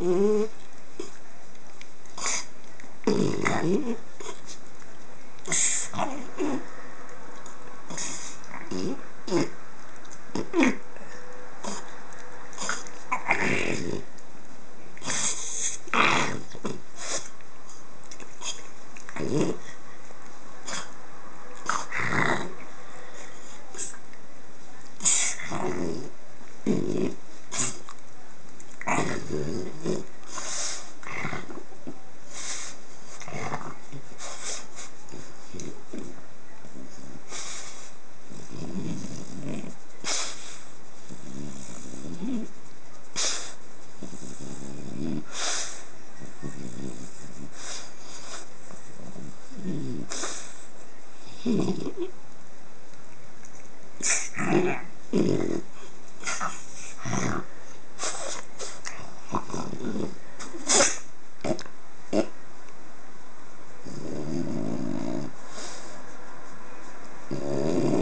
Mm-hmm. Mm-hmm. Mm-hmm.